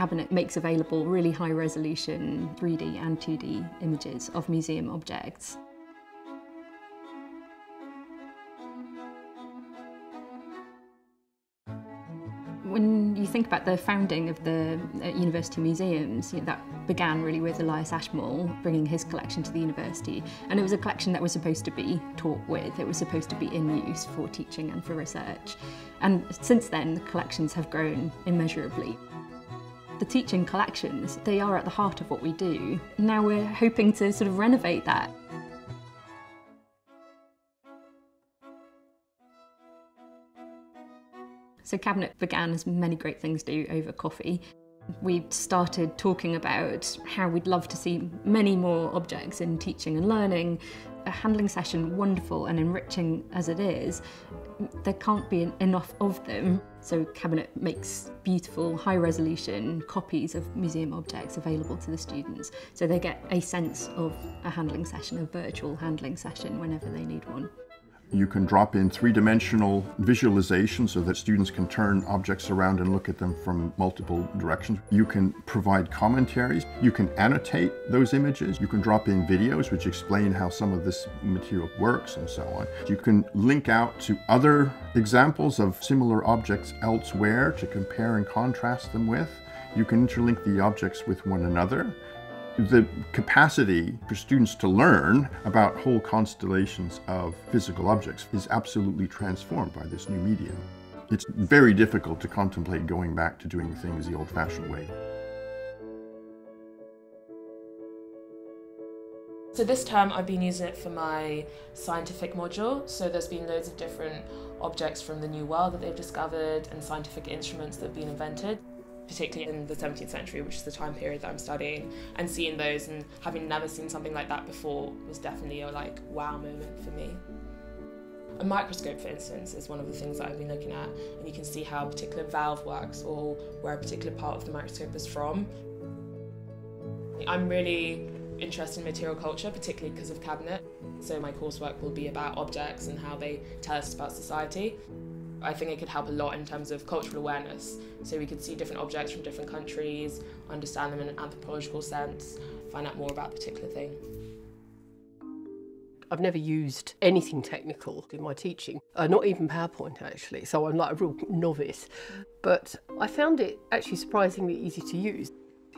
Cabinet makes available really high resolution 3D and 2D images of museum objects. When you think about the founding of the uh, university museums, you know, that began really with Elias Ashmole bringing his collection to the university. And it was a collection that was supposed to be taught with, it was supposed to be in use for teaching and for research. And since then, the collections have grown immeasurably. The teaching collections, they are at the heart of what we do. Now we're hoping to sort of renovate that So Cabinet began as many great things do over coffee. We started talking about how we'd love to see many more objects in teaching and learning. A handling session, wonderful and enriching as it is, there can't be enough of them. So Cabinet makes beautiful, high resolution copies of museum objects available to the students. So they get a sense of a handling session, a virtual handling session whenever they need one. You can drop in three-dimensional visualization so that students can turn objects around and look at them from multiple directions. You can provide commentaries. You can annotate those images. You can drop in videos which explain how some of this material works and so on. You can link out to other examples of similar objects elsewhere to compare and contrast them with. You can interlink the objects with one another the capacity for students to learn about whole constellations of physical objects is absolutely transformed by this new medium. It's very difficult to contemplate going back to doing things the old-fashioned way. So this term I've been using it for my scientific module. So there's been loads of different objects from the New World that they've discovered and scientific instruments that have been invented particularly in the 17th century, which is the time period that I'm studying, and seeing those and having never seen something like that before was definitely a like wow moment for me. A microscope, for instance, is one of the things that I've been looking at, and you can see how a particular valve works or where a particular part of the microscope is from. I'm really interested in material culture, particularly because of cabinet. So my coursework will be about objects and how they tell us about society. I think it could help a lot in terms of cultural awareness. So we could see different objects from different countries, understand them in an anthropological sense, find out more about a particular thing. I've never used anything technical in my teaching, uh, not even PowerPoint actually, so I'm like a real novice. But I found it actually surprisingly easy to use.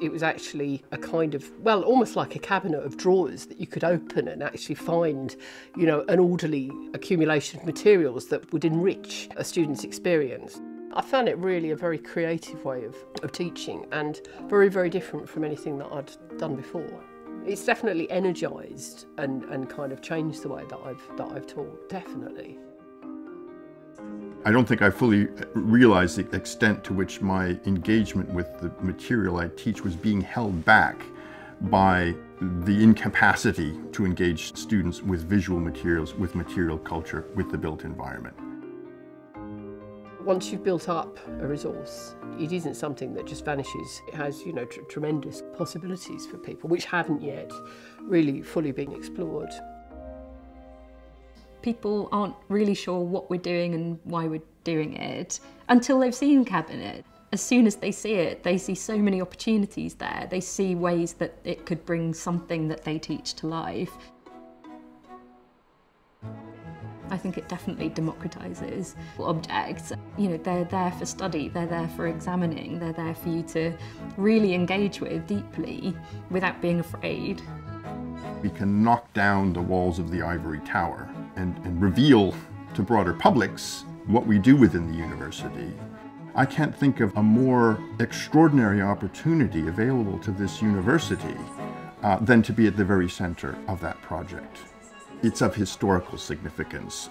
It was actually a kind of, well, almost like a cabinet of drawers that you could open and actually find, you know, an orderly accumulation of materials that would enrich a student's experience. I found it really a very creative way of, of teaching and very, very different from anything that I'd done before. It's definitely energised and, and kind of changed the way that I've, that I've taught, definitely. I don't think I fully realized the extent to which my engagement with the material I teach was being held back by the incapacity to engage students with visual materials, with material culture, with the built environment. Once you've built up a resource, it isn't something that just vanishes. It has, you know, tr tremendous possibilities for people which haven't yet really fully been explored people aren't really sure what we're doing and why we're doing it until they've seen Cabinet. As soon as they see it, they see so many opportunities there. They see ways that it could bring something that they teach to life. I think it definitely democratises objects. You know, they're there for study, they're there for examining, they're there for you to really engage with deeply without being afraid. We can knock down the walls of the ivory tower and, and reveal to broader publics what we do within the university. I can't think of a more extraordinary opportunity available to this university uh, than to be at the very center of that project. It's of historical significance.